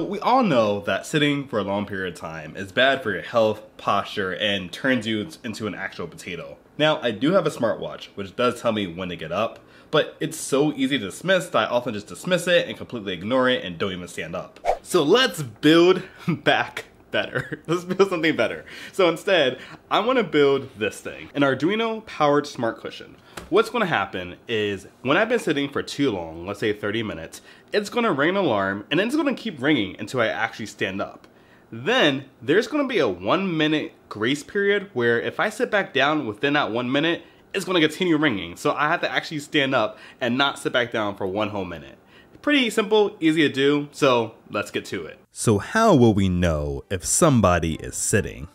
We all know that sitting for a long period of time is bad for your health, posture, and turns you into an actual potato. Now, I do have a smartwatch, which does tell me when to get up, but it's so easy to dismiss that I often just dismiss it and completely ignore it and don't even stand up. So let's build back better. Let's build something better. So instead, I want to build this thing, an Arduino powered smart cushion. What's going to happen is when I've been sitting for too long, let's say 30 minutes, it's going to ring an alarm and then it's going to keep ringing until I actually stand up. Then there's going to be a one minute grace period where if I sit back down within that one minute, it's going to continue ringing. So I have to actually stand up and not sit back down for one whole minute. Pretty simple, easy to do, so let's get to it. So how will we know if somebody is sitting?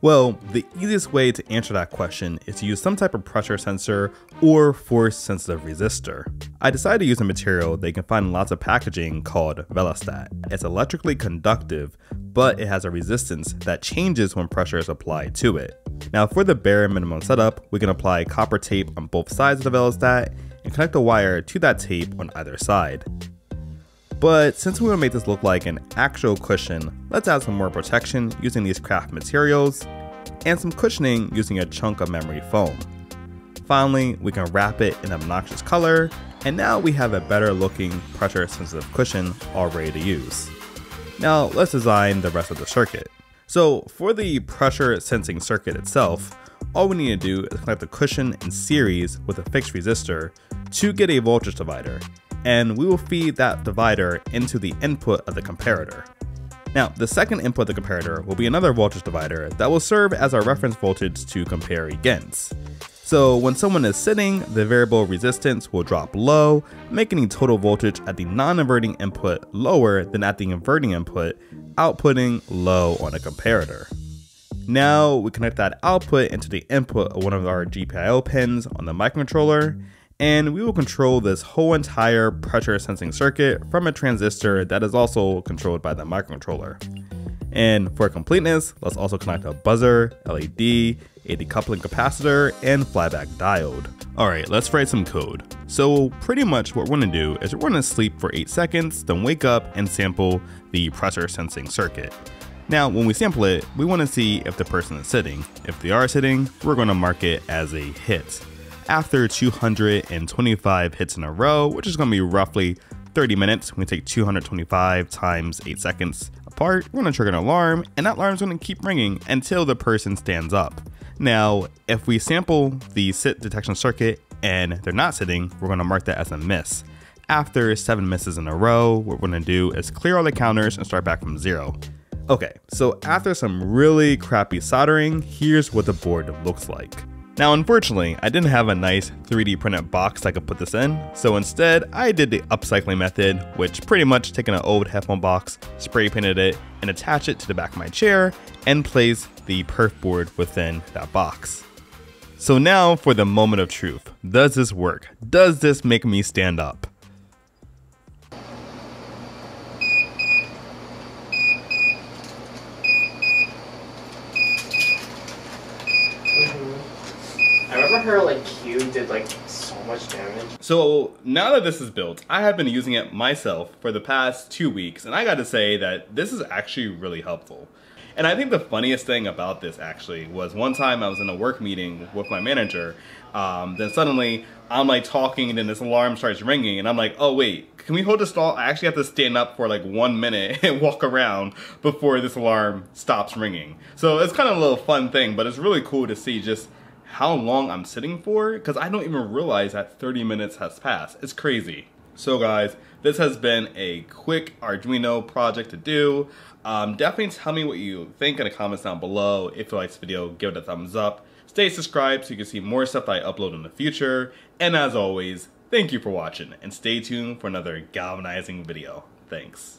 Well, the easiest way to answer that question is to use some type of pressure sensor or force sensitive resistor. I decided to use a material that you can find in lots of packaging called Velostat. It's electrically conductive, but it has a resistance that changes when pressure is applied to it. Now for the bare minimum setup, we can apply copper tape on both sides of the Velostat and connect the wire to that tape on either side. But since we want to make this look like an actual cushion, let's add some more protection using these craft materials and some cushioning using a chunk of memory foam. Finally, we can wrap it in obnoxious color, and now we have a better looking pressure sensitive cushion all ready to use. Now let's design the rest of the circuit. So for the pressure sensing circuit itself, all we need to do is connect the cushion in series with a fixed resistor to get a voltage divider, and we will feed that divider into the input of the comparator. Now, the second input of the comparator will be another voltage divider that will serve as our reference voltage to compare against. So when someone is sitting, the variable resistance will drop low, making the total voltage at the non-inverting input lower than at the inverting input, outputting low on a comparator. Now we connect that output into the input of one of our GPIO pins on the microcontroller, and we will control this whole entire pressure sensing circuit from a transistor that is also controlled by the microcontroller. And for completeness, let's also connect a buzzer, LED, a decoupling capacitor, and flyback diode. Alright, let's write some code. So pretty much what we're going to do is we're going to sleep for 8 seconds, then wake up and sample the pressure sensing circuit. Now, when we sample it, we want to see if the person is sitting. If they are sitting, we're going to mark it as a hit. After 225 hits in a row, which is going to be roughly 30 minutes, we take 225 times 8 seconds apart, we're going to trigger an alarm, and that alarm is going to keep ringing until the person stands up. Now, if we sample the sit detection circuit and they're not sitting, we're going to mark that as a miss. After 7 misses in a row, what we're going to do is clear all the counters and start back from 0. Okay, so after some really crappy soldering, here's what the board looks like. Now unfortunately, I didn't have a nice 3D printed box I could put this in, so instead I did the upcycling method, which pretty much taken an old headphone box, spray painted it, and attached it to the back of my chair, and placed the perf board within that box. So now for the moment of truth. Does this work? Does this make me stand up? I remember her like Q did like so much damage. So now that this is built, I have been using it myself for the past two weeks, and I gotta say that this is actually really helpful. And I think the funniest thing about this actually was one time I was in a work meeting with my manager, um, then suddenly I'm like talking and then this alarm starts ringing and I'm like, oh wait, can we hold the stall? I actually have to stand up for like one minute and walk around before this alarm stops ringing. So it's kind of a little fun thing, but it's really cool to see just how long I'm sitting for because I don't even realize that 30 minutes has passed. It's crazy. So guys, this has been a quick Arduino project to do. Um, definitely tell me what you think in the comments down below. If you like this video, give it a thumbs up. Stay subscribed so you can see more stuff that I upload in the future. And as always, thank you for watching and stay tuned for another galvanizing video. Thanks.